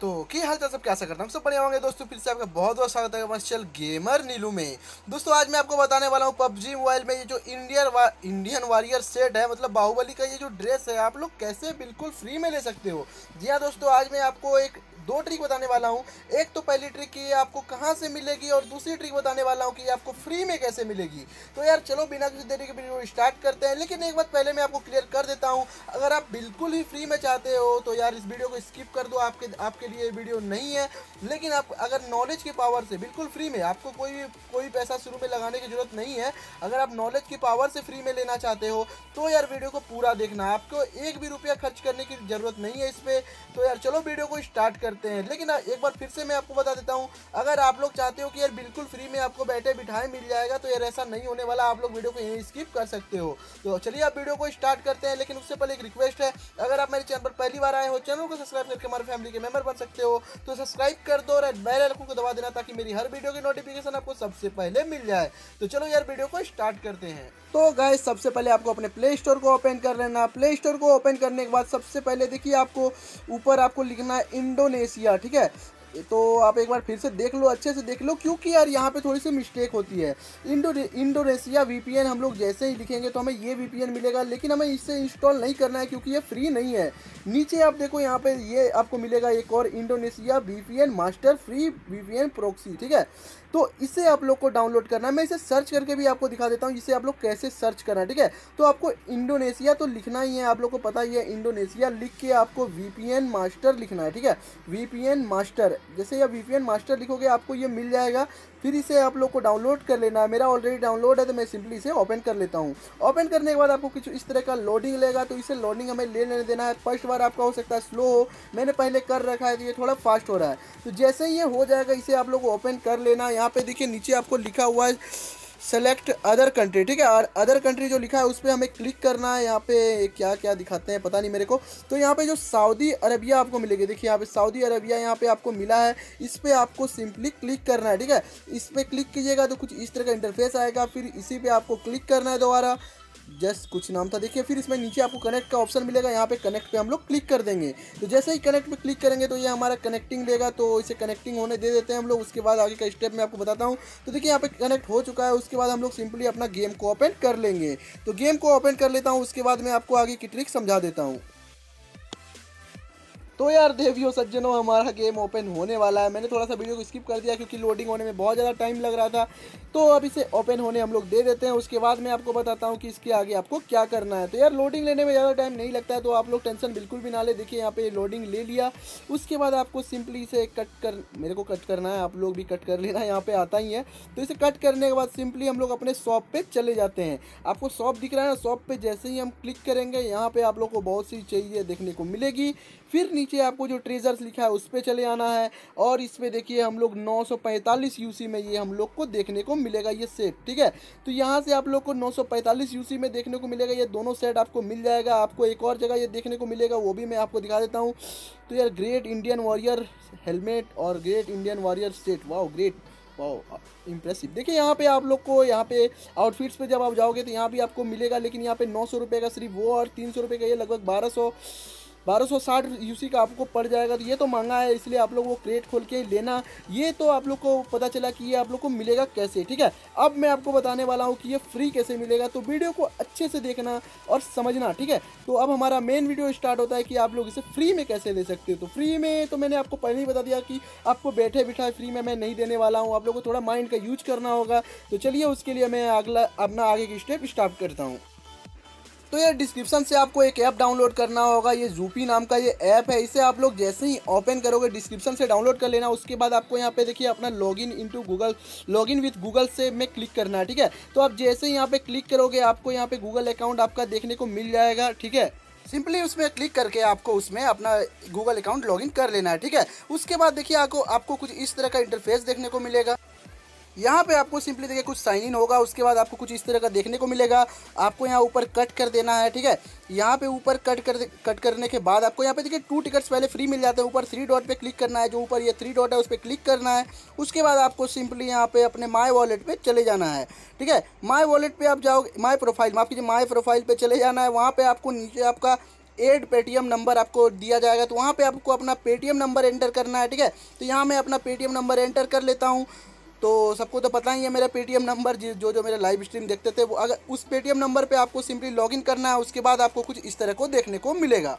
तो की हाल चाल सब कैसा करता हूँ सब बढ़िया होंगे दोस्तों फिर से आपका बहुत बहुत स्वागत है कमर्शियल गेमर नीलू में। दोस्तों आज मैं आपको बताने वाला हूँ पबजी मोबाइल में ये जो इंडियन वा, इंडियन वॉरियर सेट है मतलब बाहुबली का ये जो ड्रेस है आप लोग कैसे बिल्कुल फ्री में ले सकते हो? जी हाँ दोस्तों आज मैं आपको एक दो ट्रिक बताने वाला हूँ। एक तो पहली ट्रिक की आपको कहाँ से मिलेगी और दूसरी ट्रिक बताने वाला हूँ कि आपको फ्री में कैसे मिलेगी। तो यार चलो, बिना किसी देरी के वीडियो स्टार्ट करते हैं। लेकिन एक बात पहले मैं आपको क्लियर कर देता हूँ, अगर आप बिल्कुल ही फ्री में चाहते हो तो यार इस वीडियो को स्किप कर दो। आपके आपके लिए वीडियो नहीं है। लेकिन आप अगर नॉलेज की पावर से बिल्कुल फ्री में, आपको कोई भी कोई पैसा शुरू में लगाने की ज़रूरत नहीं है, अगर आप नॉलेज की पावर से फ्री में लेना चाहते हो तो यार वीडियो को पूरा देखना। आपको एक भी रुपया खर्च करने की ज़रूरत नहीं है इस पर तो यार चलो वीडियो को स्टार्ट करते करते हैं। लेकिन एक बार फिर से मैं आपको बता देता हूँ, अगर आप लोग चाहते हो कि यार बिल्कुल फ्री में आपको बैठे बिठाए मिल जाएगा तो यार ऐसा नहीं होने वाला, आप लोग वीडियो को यहीं स्किप कर सकते हो। तो चलिए आप वीडियो को स्टार्ट करते हैं, लेकिन उससे पहले एक रिक्वेस्ट है, अगर आप मेरे चैनल पर पहली बार आए हो चैनल को सब्सक्राइब करके हमारे फैमिली के मेंबर बन सकते हो तो सब्सक्राइब कर दो और बेल आइकन को दबा देना, ताकि मेरी हर वीडियो की नोटिफिकेशन आपको सबसे पहले मिल जाए। तो चलो यार वीडियो को स्टार्ट करते हैं। तो गाइस सबसे पहले आपको अपने प्ले स्टोर को ओपन कर लेना। प्ले स्टोर को ओपन करने के बाद सबसे पहले देखिए आपको ऊपर आपको लिखना है इंडोनेशिया ठीक है। तो आप एक बार फिर से देख लो, अच्छे से देख लो, क्योंकि यार यहाँ पे थोड़ी सी मिस्टेक होती है। इंडो इंडोनेशिया वीपीएन हम लोग जैसे ही लिखेंगे तो हमें ये वीपीएन मिलेगा, लेकिन हमें इससे इंस्टॉल नहीं करना है क्योंकि ये फ्री नहीं है। नीचे आप देखो यहाँ पे ये आपको मिलेगा एक और Indonesia VPN master free VPN proxy ठीक है? तो इसे आप लोग को डाउनलोड करना मैं इसे सर्च करके भी आपको दिखा देता हूँ, इसे आप लोग कैसे सर्च करना ठीक है? तो आपको इंडोनेशिया तो लिखना ही है, आप लोग को पता ही है, इंडोनेशिया लिख के आपको वीपीएन मास्टर लिखना है, ठीक है? वीपीएन मास्टर जैसे आप वीपीएन मास्टर लिखोगे, आपको ये मिल जाएगा। फिर इसे आप लोग को डाउनलोड कर लेना है। मेरा ऑलरेडी डाउनलोड है तो मैं सिंपली इसे ओपन कर लेता हूँ। ओपन करने के बाद आपको कुछ इस तरह का लोडिंग लेगा तो इसे लोडिंग हमें ले लेने देना है। फ़र्स्ट बार आपका हो सकता है स्लो हो। मैंने पहले कर रखा है तो ये थोड़ा फास्ट हो रहा है। तो जैसे ही ये हो जाएगा, इसे आप लोग ओपन कर लेना यहाँ पे देखिए नीचे आपको लिखा हुआ है सेलेक्ट अदर कंट्री ठीक है? और अदर कंट्री जो लिखा है, उस पर हमें क्लिक करना है। यहाँ पे क्या क्या दिखाते हैं, पता नहीं मेरे को। तो यहाँ पे जो सऊदी अरबिया आपको मिलेगी, देखिए यहाँ पे सऊदी अरबिया यहाँ पे आपको मिला है। इस पर आपको सिंपली क्लिक करना है, ठीक है? इस पर क्लिक कीजिएगा तो कुछ इस तरह का इंटरफेस आएगा, फिर इसी पर आपको क्लिक करना है दोबारा। जस्ट कुछ नाम था। देखिए, फिर इसमें नीचे आपको कनेक्ट का ऑप्शन मिलेगा। यहाँ पे कनेक्ट पे हम लोग क्लिक कर देंगे। तो जैसे ही कनेक्ट पे क्लिक करेंगे तो ये हमारा कनेक्टिंग देगा। तो इसे कनेक्टिंग होने दे देते हैं हम लोग। उसके बाद आगे का स्टेप मैं आपको बताता हूँ। तो देखिए, यहाँ पे कनेक्ट हो चुका है। उसके बाद हम लोग सिंपली अपना गेम को ओपन कर लेंगे। तो गेम को ओपन कर लेता हूँ। उसके बाद मैं आपको आगे की ट्रिक समझा देता हूँ। तो यार देवियों, सज्जनों, हमारा गेम ओपन होने वाला है। मैंने थोड़ा सा वीडियो को स्किप कर दिया क्योंकि लोडिंग होने में बहुत ज़्यादा टाइम लग रहा था। तो अब इसे ओपन होने हम लोग दे देते हैं। उसके बाद मैं आपको बताता हूँ कि इसके आगे आपको क्या करना है। तो यार लोडिंग लेने में ज़्यादा टाइम नहीं लगता है तो आप लोग टेंशन बिल्कुल भी ना ले। देखिए, यहाँ पे लोडिंग ले लिया। उसके बाद आपको सिंपली इसे कट कर, मेरे को कट करना है। आप लोग भी कट कर लेना, यहाँ पे आता ही है। तो इसे कट करने के बाद सिंपली हम लोग अपने शॉप पे चले जाते हैं। आपको शॉप दिख रहा है ना शॉप पे जैसे ही हम क्लिक करेंगे, यहाँ पे आप लोग को बहुत सी चाहिए देखने को मिलेगी। फिर नीचे आपको जो ट्रेजर्स लिखा है, उस पर चले आना है। और इस पर देखिए, हम लोग 945 यूसी में ये हम लोग को देखने को मिलेगा ये सेट ठीक है? तो यहाँ से आप लोग को 945 यूसी में देखने को मिलेगा। ये दोनों सेट आपको मिल जाएगा। आपको एक और जगह ये देखने को मिलेगा, वो भी मैं आपको दिखा देता हूँ। तो यार ग्रेट इंडियन वॉरियर हेलमेट और great Indian warrior set wow great wow impressive देखिए, यहाँ पे आप लोग को, यहाँ पे आउटफिट्स पे जब आप जाओगे तो यहाँ भी आपको मिलेगा, लेकिन यहाँ पे नौ सौ रुपये का सिर्फ़ वो और तीन सौ रुपये का ये लगभग बारह सौ बारह सौ साठ यूसी का आपको पड़ जाएगा। तो ये तो महँगा है, इसलिए आप लोग वो क्रेट खोल के लेना। ये तो आप लोग को पता चला कि ये आप लोग को मिलेगा कैसे, ठीक है? अब मैं आपको बताने वाला हूँ कि ये फ्री कैसे मिलेगा। तो वीडियो को अच्छे से देखना और समझना, ठीक है? तो अब हमारा मेन वीडियो स्टार्ट होता है कि आप लोग इसे फ्री में कैसे ले सकते हो। तो फ्री में तो मैंने आपको पहले ही बता दिया कि आपको बैठे बिठाए फ्री में मैं नहीं देने वाला हूँ। आप लोग को थोड़ा माइंड का यूज़ करना होगा। तो चलिए, उसके लिए मैं अगला, अपना आगे की स्टेप स्टार्ट करता हूँ। तो ये डिस्क्रिप्शन से आपको एक ऐप डाउनलोड करना होगा, ये जूपी नाम का ये ऐप है, इसे आप लोग जैसे ही ओपन करोगे डिस्क्रिप्शन से डाउनलोड कर लेना, उसके बाद आपको यहाँ पे देखिए अपना log in into Google log in with Google से में क्लिक करना है ठीक है? तो आप जैसे ही यहाँ पे क्लिक करोगे, आपको यहाँ पे गूगल अकाउंट आपका देखने को मिल जाएगा, ठीक है? सिंपली उसमें क्लिक करके आपको उसमें अपना गूगल अकाउंट लॉगिन कर लेना है, ठीक है? उसके बाद देखिए आपको आपको कुछ इस तरह का इंटरफेस देखने को मिलेगा। यहाँ पे आपको सिंपली देखिए कुछ साइन इन होगा, उसके बाद आपको कुछ इस तरह का देखने को मिलेगा। आपको यहाँ ऊपर कट कर देना है, ठीक है? यहाँ पे ऊपर कट कर कट करने के बाद आपको यहाँ पे देखिए टू टिकट्स पहले फ्री मिल जाते हैं। ऊपर थ्री डॉट पे क्लिक करना है, जो ऊपर ये थ्री डॉट है, उस पर क्लिक करना है। उसके बाद आपको सिंपली यहाँ पे अपने माई वॉलेट पे चले जाना है, ठीक है? माई वॉलेट पे आप जाओगे माई प्रोफ़ाइल माफ़ कीजिए माई प्रोफ़ाइल पे चले जाना है। वहाँ पे आपको नीचे आपका एड पेटीएम नंबर आपको दिया जाएगा। तो वहाँ पे आपको अपना पेटीएम नंबर एंटर करना है, ठीक है? तो यहाँ मैं अपना पेटीएम नंबर एंटर कर लेता हूँ। तो सबको तो पता ही है, मेरा पेटीएम नंबर जो जो मेरे लाइव स्ट्रीम देखते थे, वो अगर उस पेटीएम नंबर पे आपको सिंपली लॉगिन करना है, उसके बाद आपको कुछ इस तरह को देखने को मिलेगा।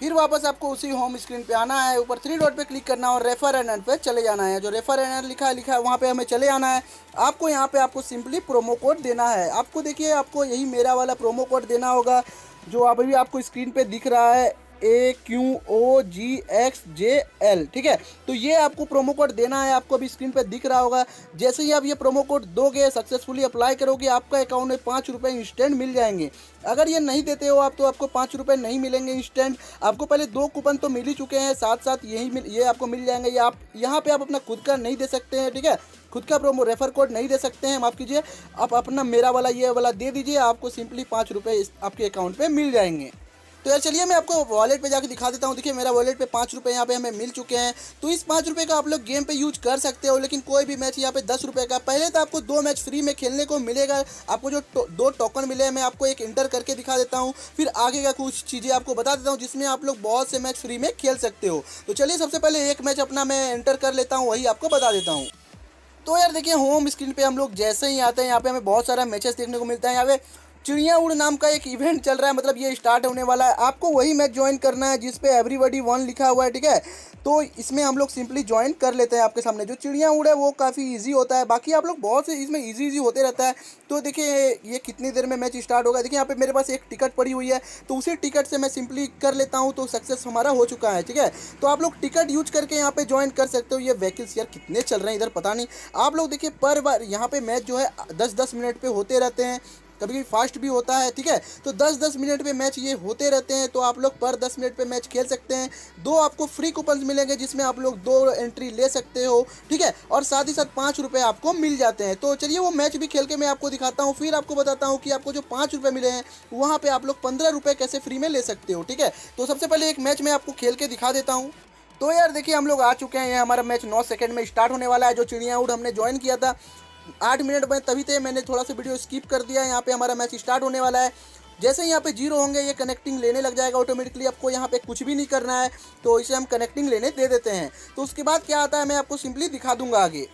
फिर वापस आपको उसी होम स्क्रीन पे आना है, ऊपर थ्री डॉट पे क्लिक करना है और रेफर एंड पे चले जाना है। जो रेफर एंड लिखा है लिखा है, वहाँ पे हमें चले आना है। आपको यहाँ पे आपको सिंपली प्रोमो कोड देना है। आपको देखिए, आपको यही मेरा वाला प्रोमो कोड देना होगा, जो अभी आपको स्क्रीन पे दिख रहा है। A Q O G X J L ठीक है? तो ये आपको प्रोमो कोड देना है, आपको अभी स्क्रीन पे दिख रहा होगा। जैसे ही आप ये प्रोमो कोड दोगे सक्सेसफुली अप्लाई करोगे, आपका अकाउंट में पाँच रुपये इंस्टेंट मिल जाएँगे। अगर ये नहीं देते हो आप तो आपको पाँच रुपये नहीं मिलेंगे इंस्टेंट आपको पहले दो कूपन तो मिल ही चुके हैं साथ साथ यही मिल, ये आपको मिल जाएँगे। ये आप, यहाँ पे आप अपना खुद का नहीं दे सकते हैं, ठीक है? खुद का प्रोमो रेफर कोड नहीं दे सकते हैं, माफ़ कीजिए। आप अपना मेरा वाला, ये वाला दे दीजिए, आपको सिंपली पाँच रुपये आपके अकाउंट पे मिल जाएँगे। तो यार चलिए मैं आपको वॉलेट पे जाकर दिखा देता हूँ। देखिए मेरा वॉलेट पे पाँच रुपये यहाँ पे हमें मिल चुके हैं। तो इस पाँच रुपये का आप लोग गेम पे यूज़ कर सकते हो लेकिन कोई भी मैच यहाँ पे दस रुपये का। पहले तो आपको दो मैच फ्री में खेलने को मिलेगा। आपको जो टो, दो टोकन मिले मैं आपको एक इंटर करके दिखा देता हूँ। फिर आगे का कुछ चीज़ें आपको बता देता हूँ जिसमें आप लोग बहुत से मैच फ्री में खेल सकते हो। तो चलिए सबसे पहले एक मैच अपना मैं एंटर कर लेता हूँ वही आपको बता देता हूँ। तो यार देखिए होम स्क्रीन पे हम लोग जैसे ही आते हैं यहाँ पे हमें बहुत सारा मैचेस देखने को मिलता है। यहाँ पे चिड़िया उड़ नाम का एक इवेंट चल रहा है मतलब ये स्टार्ट होने वाला है। आपको वही मैच ज्वाइन करना है जिसपे एवरीबडी वन लिखा हुआ है, ठीक है? तो इसमें हम लोग सिंपली ज्वाइन कर लेते हैं आपके सामने। जो चिड़िया उड़ है, वो काफ़ी इजी होता है। बाकी आप लोग बहुत से इसमें इजी इजी होते रहता है। तो देखिए, ये कितनी देर में मैच स्टार्ट होगा? देखिए, यहाँ पे मेरे पास एक टिकट पड़ी हुई है। तो उसी टिकट से मैं सिंपली कर लेता हूँ तो सक्सेस हमारा हो चुका है, ठीक है? तो आप लोग टिकट यूज़ करके यहाँ पे ज्वाइन कर सकते हो। ये वहीकल्स यार कितने चल रहे हैं, इधर पता नहीं। आप लोग देखिए, पर बार यहाँ पे मैच जो है, दस दस मिनट पे होते रहते हैं। कभी कभी फास्ट भी होता है, ठीक है? तो 10-10 मिनट पे मैच ये होते रहते हैं तो आप लोग पर 10 मिनट पे मैच खेल सकते हैं। दो आपको फ्री कूपन मिलेंगे, जिसमें आप लोग दो एंट्री ले सकते हो, ठीक है? और साथ ही साथ पाँच रुपये आपको मिल जाते हैं। तो चलिए वो मैच भी खेल के मैं आपको दिखाता हूँ, फिर आपको बताता हूँ कि आपको जो पाँच रुपये मिले हैं, वहाँ पर आप लोग पंद्रह रुपये कैसे फ्री में ले सकते हो, ठीक है? तो सबसे पहले एक मैच मैं आपको खेल के दिखा देता हूँ। तो यार देखिए, हम लोग आ चुके हैं, ये हमारा मैच नौ सेकंड में स्टार्ट होने वाला है, जो चिड़िया उड़ हमने ज्वाइन किया था। आठ मिनट में, तभी थे मैंने थोड़ा सा वीडियो स्किप कर दिया। यहाँ पे हमारा मैच स्टार्ट होने वाला है। जैसे यहाँ पे ज़ीरो होंगे, ये कनेक्टिंग लेने लग जाएगा ऑटोमेटिकली आपको यहाँ पे कुछ भी नहीं करना है तो इसे हम कनेक्टिंग लेने दे देते हैं। तो उसके बाद क्या आता है, मैं आपको सिंपली दिखा दूँगा आगे।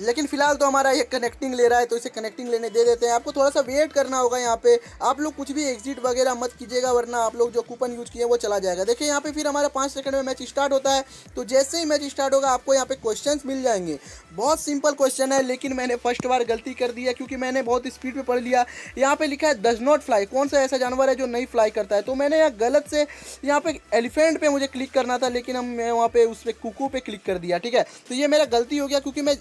लेकिन फ़िलहाल तो हमारा ये कनेक्टिंग ले रहा है तो इसे कनेक्टिंग लेने दे देते हैं। आपको थोड़ा सा वेट करना होगा यहाँ पे। आप लोग कुछ भी एग्जिट वगैरह मत कीजिएगा, वरना आप लोग जो कूपन यूज़ किए वो चला जाएगा। देखिए, यहाँ पे फिर हमारा पाँच सेकंड में मैच स्टार्ट होता है। तो जैसे ही मैच स्टार्ट होगा, आपको यहाँ पे क्वेश्चन मिल जाएँगे। बहुत सिंपल क्वेश्चन है, लेकिन मैंने फ़र्स्ट बार गलती कर दिया क्योंकि मैंने बहुत स्पीड में पढ़ लिया। यहाँ पे लिखा है डज नॉट फ्लाई कौन सा ऐसा जानवर है जो नहीं फ्लाई करता है? तो मैंने यहाँ गलत से यहाँ पे एलिफेंट पे मुझे क्लिक करना था, लेकिन हम, मैं वहाँ पे उस पर कुकू पे क्लिक कर दिया, ठीक है? तो ये मेरा गलती हो गया, क्योंकि मैं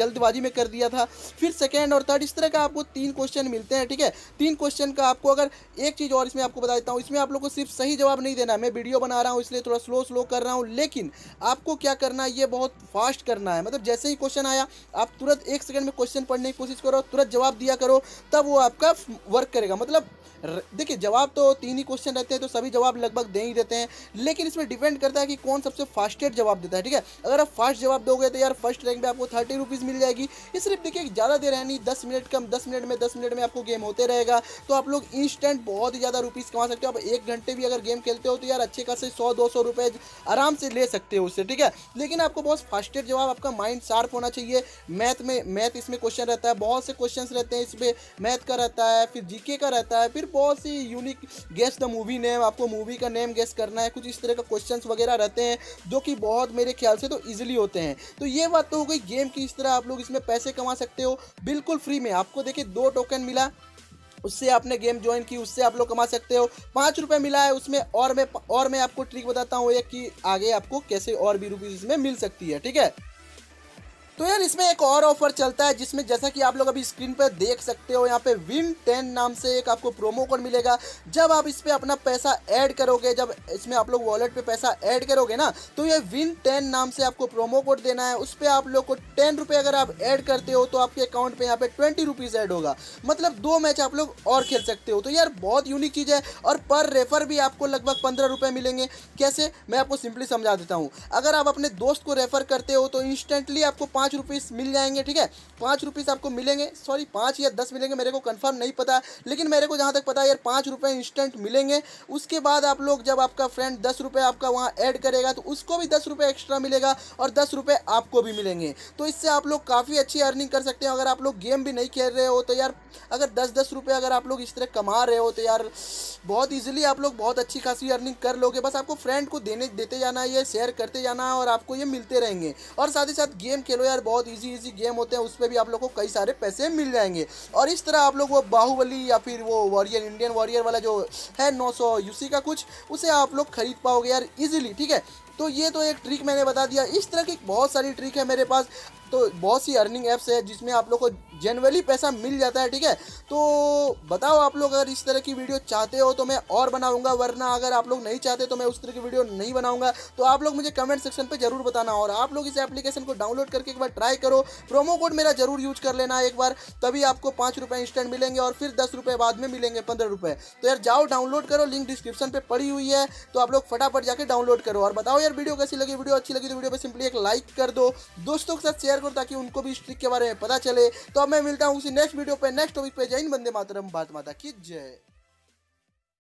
जल्दबाजी में कर दिया था। फिर सेकेंड और थर्ड इस तरह का आपको तीन क्वेश्चन मिलते हैं, ठीक है? तीन क्वेश्चन का आपको अगर एक चीज़ और इसमें आपको बता देता हूँ, इसमें आप लोग को सिर्फ़ सही जवाब नहीं देना मैं वीडियो बना रहा हूँ, इसलिए थोड़ा स्लो स्लो कर रहा हूँ, लेकिन आपको क्या करना है, ये बहुत फास्ट करना है। मतलब जैसे ही क्वेश्चन आया, आप तुरंत एक सेकंड में क्वेश्चन पढ़ने की कोशिश करो, तुरंत जवाब दिया करो, तब वो आपका वर्क करेगा। मतलब देखिए, जवाब तो तीन ही क्वेश्चन रहते हैं तो सभी जवाब लगभग दे ही देते हैं, लेकिन इसमें डिपेंड करता है कि कौन सबसे फास्टेस्ट जवाब देता है, ठीक है? अगर आप फास्ट जवाब दोगे तो यार फ़र्स्ट रैंक में आपको थर्टी रुपीज़ मिल जाएगी। ये सिर्फ़ देखिए, ज़्यादा देर है नहीं, दस मिनट कम, दस मिनट में, दस मिनट में आपको गेम होते रहेगा। तो आप लोग इंस्टेंट बहुत ही ज़्यादा रुपीज़ कमा सकते हो। आप एक घंटे भी अगर गेम खेलते हो तो यार अच्छे खासे सौ, दो सौ रुपये आराम से ले सकते हो उससे, ठीक है? लेकिन आपको बहुत फास्टेस्ट जवाब, आपका माइंड शार्प होना चाहिए। मैथ में मैथ इसमें क्वेश्चन रहता है, बहुत से क्वेश्चन रहते हैं इसमें। मैथ का रहता है, फिर जीके का रहता है, फिर बहुत सी unique guess the movie name आपको मूवी का नेम गेस करना है, कुछ इस तरह का क्वेश्चन वगैरह रहते हैं, जो कि बहुत मेरे ख्याल से तो ईजिली होते हैं। तो ये बात तो हो गई गेम की इस तरह आप लोग इसमें पैसे कमा सकते हो, बिल्कुल फ्री में। आपको देखिए, दो टोकन मिला, उससे आपने गेम ज्वाइन की, उससे आप लोग कमा सकते हो। पाँच रुपये मिला है, उसमें और मैं और मैं आपको ट्रिक बताता हूँ एक कि आगे आपको कैसे और भी रुपीज़ इसमें मिल सकती है, ठीक है? तो यार, इसमें एक और ऑफ़र चलता है, जिसमें जैसा कि आप लोग अभी स्क्रीन पर देख सकते हो, यहाँ पे विन टेन नाम से एक आपको प्रोमो कोड मिलेगा। जब आप इस पर अपना पैसा ऐड करोगे, जब इसमें आप लोग वॉलेट पे पैसा ऐड करोगे ना तो ये विन टेन नाम से आपको प्रोमो कोड देना है। उस पर आप लोग को टेन रुपये अगर आप ऐड करते हो तो आपके अकाउंट पर यहाँ पे ट्वेंटी रुपीज़ ऐड होगा। मतलब दो मैच आप लोग और खेल सकते हो। तो यार, बहुत यूनिक चीज़ है, और पर रेफर भी आपको लगभग पंद्रह रुपये मिलेंगे। कैसे? मैं आपको सिंपली समझा देता हूँ। अगर आप अपने दोस्त को रेफर करते हो तो इंस्टेंटली आपको पाँच पाँच रुपीज़ मिल जाएँगे, ठीक है? पाँच रुपीज़ आपको मिलेंगे। सॉरी पाँच या दस मिलेंगे, मेरे को कन्फर्म नहीं पता। लेकिन मेरे को जहाँ तक पता है, यार, पाँच रुपये इंस्टेंट मिलेंगे। उसके बाद आप लोग, जब आपका फ्रेंड दस रुपये आपका वहाँ ऐड करेगा तो उसको भी दस रुपये एक्स्ट्रा मिलेगा और दस रुपये आपको भी मिलेंगे। तो इससे आप लोग काफ़ी अच्छी अर्निंग कर सकते हैं। अगर आप लोग गेम भी नहीं खेल रहे हो तो यार, अगर दस दस रुपये अगर आप लोग इस तरह कमा रहे हो तो यार, बहुत ईजिली आप लोग बहुत अच्छी खासी अर्निंग कर लोगे। बस आपको फ्रेंड को देने, देते जाना है शेयर करते जाना है और आपको ये मिलते रहेंगे। और साथ ही साथ गेम खेलो यार बहुत ईजी ईजी गेम होते हैं उस पर भी आप लोग को कई सारे पैसे मिल जाएँगे। और इस तरह आप लोग वो बाहुबली या फिर वो वॉरियर इंडियन वॉरियर वाला जो है नौ सौ का कुछ, उसे आप लोग खरीद पाओगे यार ईजिली ठीक है? तो ये तो एक ट्रिक मैंने बता दिया। इस तरह की बहुत सारी ट्रिक है मेरे पास। तो बहुत सी अर्निंग ऐप्स है जिसमें आप लोग को जनरली पैसा मिल जाता है, ठीक है? तो बताओ आप लोग अगर इस तरह की वीडियो चाहते हो तो मैं और बनाऊँगा, वरना अगर आप लोग नहीं चाहते तो मैं उस तरह की वीडियो नहीं बनाऊँगा। तो आप लोग मुझे कमेंट सेक्शन पे ज़रूर बताना और आप लोग इस एप्लीकेशन को डाउनलोड करके एक बार ट्राई करो। प्रोमो कोड मेरा ज़रूर यूज़ कर लेना एक बार, तभी आपको पाँच इंस्टेंट मिलेंगे और फिर दस बाद में मिलेंगे, पंद्रह तो यार जाओ डाउनलोड करो लिंक डिस्क्रिप्शन पर पड़ी हुई है तो आप लोग फटाफट जाकर डाउनलोड करो। और बताओ यार वीडियो कैसी लगी? वीडियो अच्छी लगी तो वीडियो पर सिंपली एक लाइक कर दो। दोस्तों के साथ शेयर करो ताकि उनको भी इस ट्रिक के बारे में पता चले। तो अब मैं मिलता हूँ उसी नेक्स्ट वीडियो पे। नेक्स्ट टॉपिक पे। जैन बंदे मातरम। भारत माता की जय।